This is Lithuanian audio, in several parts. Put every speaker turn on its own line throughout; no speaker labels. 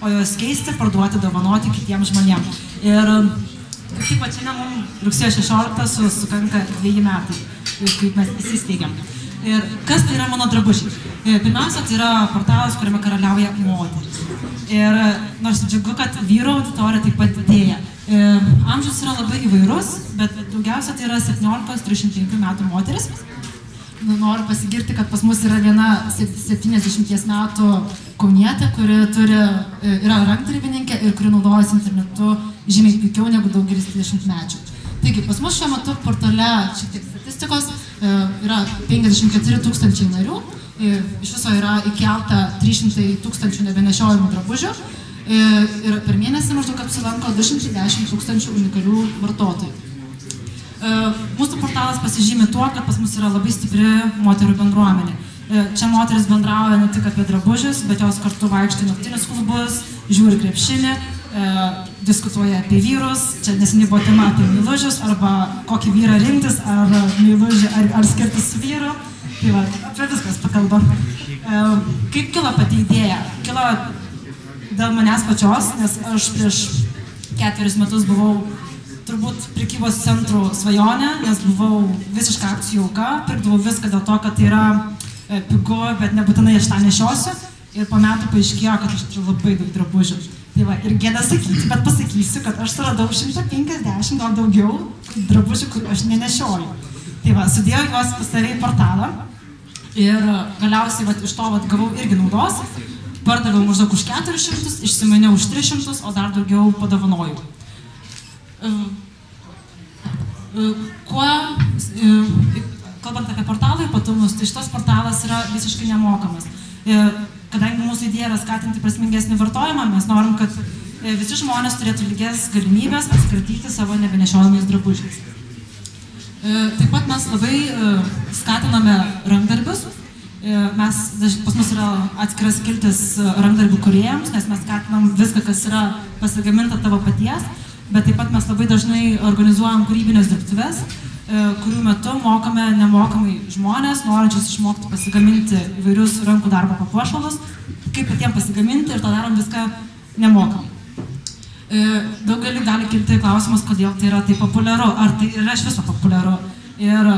o juos keisti, parduoti, dovanoti kitiems žmonėms. Ir kaip tik pačiame mums rugsėjo 16 sukanka dviejai metai, kaip mes įsisteigėm. Ir kas tai yra mano drabužiai? Pirmiausia, tai yra portalas, kuriame karaliauja moteris. Ir nors džiugu, kad vyro auditorija taip pat didėja. Amžius yra labai įvairus, bet daugiausia tai yra 17-35 metų moteris nu, noriu pasigirti, kad pas mus yra viena 70 metų kaunietė, kuri turi, e, yra rankdarbininkė ir kuri naudojasi internetu žymiai pigiau negu daugelis 20 mečių. Taigi, pas mus šiuo metu portale šiek tiek statistikos e, yra 54 tūkstančiai narių, e, iš viso yra įkelta 300 tūkstančių nebenešiojimų drabužių ir per mėnesį maždaug apsilanko 210 tūkstančių unikalių vartotojų. E, mūsų portalas pasižymė tuo, kad pas mus yra labai stipri moterų bendruomenė. E, čia moteris bendrauja ne tik apie drabužius, bet jos kartu vaikšto į naktinius klubus, žiūri krepšinį, e, diskutuoja apie vyrus. Čia neseniai buvo tema apie mylužius, arba kokį vyrą rinktis, ar mylužį, ar, ar skirtis su vyru. Tai va, apie viskas pakalba. Kaip kilo pati idėja? Kilo dėl manęs pačios, nes aš prieš ketverius metus buvau turbūt prekybos centrų svajonė, nes buvau visiška akcijų auka, pirkdavau viską dėl to, kad tai yra e, pigu, bet nebūtinai aš tą nešiosiu. Ir po metų paaiškėjo, kad aš turiu labai daug drabužių. Tai va, ir gėda sakyti, bet pasakysiu, kad aš suradau 150 gal daugiau drabužių, kurių aš nenešioju. Tai va, sudėjau juos pas save į portalą ir galiausiai va, iš to va, gavau irgi naudos. Pardaviau maždaug už 400, išsimaniau už 300, o dar daugiau padovanojau. Kuo, kalbant apie portalų ypatumus, tai šitas portalas yra visiškai nemokamas. Kadangi mūsų idėja yra skatinti prasmingesnį vartojimą, mes norim, kad visi žmonės turėtų lygias galimybės atskratyti savo nebenešiojamais drabužiais. Taip pat mes labai skatiname rankdarbius. Mes, pas mus yra atskiras kiltis rankdarbių kuriejams, nes mes skatinam viską, kas yra pasigaminta tavo paties bet taip pat mes labai dažnai organizuojam kūrybinės dirbtuves, e, kurių metu mokame nemokamai žmonės, norinčius išmokti pasigaminti įvairius rankų darbo papuošalus, kaip patiems pasigaminti ir to darom viską nemokamai. E, Daugelį gali kilti klausimas, kodėl tai yra taip populiaru, ar tai yra iš viso populiaru. Ir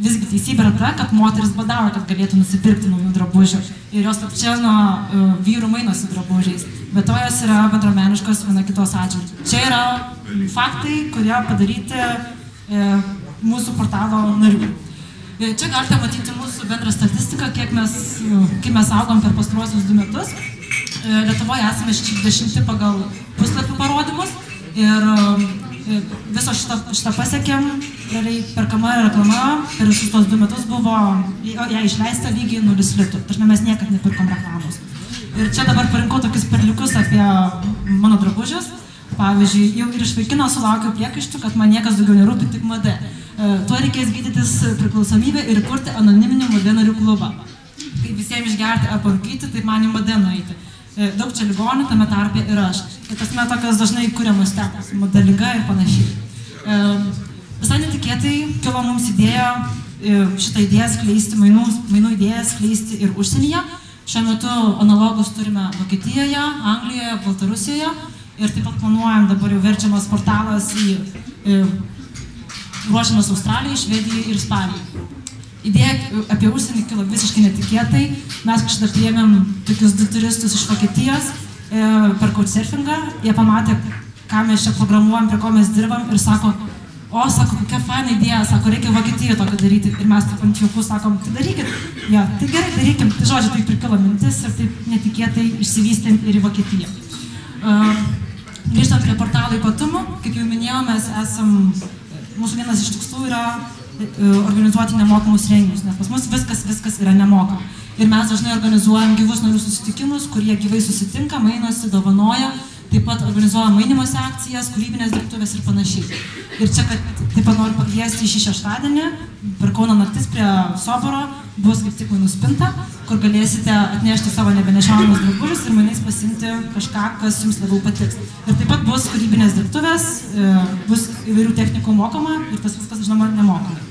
visgi teisybė yra ta, kad moteris badauja, kad galėtų nusipirkti naujų drabužių. Ir jos čia nuo uh, vyrų mainosi drabužiais. Bet to jos yra bendromeniškos viena kitos atžvilgių. Čia yra faktai, kurie padaryti uh, mūsų portalo narių. E, čia galite matyti mūsų bendrą statistiką, kiek mes, kiek mes augom per pastruosius du metus. Lietuvoje esame 60 pagal puslapių parodymus ir viso šitą, šitą pasiekėm, realiai perkama reklama per visus tos du metus buvo, ją išleista lygiai 0 litų. Tačiau mes niekad nepirkom reklamos. Ir čia dabar parinkau tokius perliukus apie mano drabužius. Pavyzdžiui, jau ir iš vaikino sulaukiau priekaištų, kad man niekas daugiau nerūpi, tik mada. E, tuo reikės gydytis priklausomybę ir kurti anoniminį mada narių klubą. Kai visiems išgerti ar parūkyti, tai man į mada nueiti. E, daug čia ligonių, tame tarpe ir aš. Tai tasme tokios dažnai kuriamos temos, modeliga ir panašiai. E, visai netikėtai kilo mums idėja e, šitą idėją skleisti, mainų, mainų idėją skleisti ir užsienyje. Šiuo metu analogus turime Vokietijoje, Anglijoje, Baltarusijoje ir taip pat planuojam dabar jau verčiamas portalas į, į ruošiamas Australijai, Švedijai ir Ispanijai. Idėja apie užsienį kilo visiškai netikėtai. Mes kažkada priėmėm tokius du turistus iš Vokietijos e, per couchsurfingą. Jie pamatė, ką mes čia programuojam, prie ko mes dirbam ir sako, o, sako, kokia faina idėja, sako, reikia Vokietijoje tokio daryti. Ir mes taip ant juokų sakom, tai darykit. Ja, tai gerai, darykim. Tai žodžiu, taip ir kilo mintis ir taip netikėtai išsivystėm ir į Vokietiją. Uh, grįžtant prie portalo ypatumų, kaip jau minėjau, mes esam, mūsų vienas iš tikslų yra E, organizuoti nemokamus renginius, nes pas mus viskas, viskas yra nemokama. Ir mes dažnai organizuojam gyvus narių susitikimus, kurie gyvai susitinka, mainosi, dovanoja, taip pat organizuojam mainimosi akcijas, kūrybinės dirbtuvės ir panašiai. Ir čia, kad taip pat noriu pakviesti šį šeštadienį, per Kauno naktis prie Soboro bus kaip tik mainų spinta, kur galėsite atnešti savo nebenešiojamus drabužius ir mainais pasimti kažką, kas jums labiau patiks. Ir taip pat bus kūrybinės dirbtuvės, e, bus įvairių technikų mokama ir tas viskas, žinoma, pat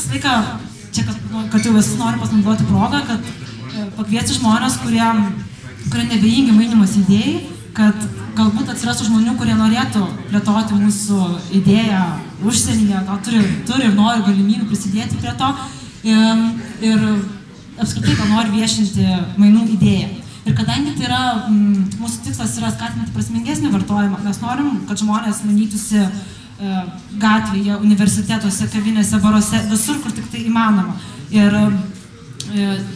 visą laiką, čia kad, nu, kad jau vis noriu pasinaudoti progą, kad e, pakviesti žmonės, kurie, kurie nebejingi mainimas idėjai, kad galbūt atsirastų žmonių, kurie norėtų plėtoti mūsų idėją užsienyje, gal turi, turi ir nori galimybių prisidėti prie to ir, ir apskritai, gal nori viešinti mainų idėją. Ir kadangi tai yra, m, mūsų tikslas yra skatinti prasmingesnį vartojimą, mes norim, kad žmonės manytųsi e, gatvėje, universitetuose, kavinėse, baruose, visur, kur tik tai įmanoma. Ir e,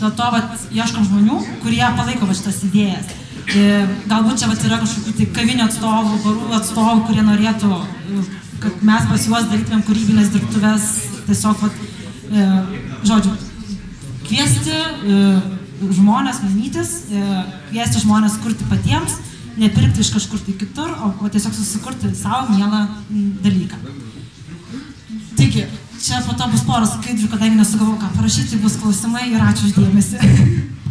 dėl to vat, ieškom žmonių, kurie palaiko šitas idėjas. E, galbūt čia vat, yra kažkokių tai kavinių atstovų, barų atstovų, kurie norėtų, e, kad mes pas juos darytumėm kūrybinės dirbtuves, tiesiog, vat, e, žodžiu, kviesti e, žmonės manytis, e, kviesti žmonės kurti patiems, nepirkti iš kažkur tai kitur, o, o tiesiog susikurti savo mielą dalyką. Taigi, čia po to bus poros skaidrių, kadangi nesugavau ką parašyti, bus klausimai ir ačiū uždėmesi.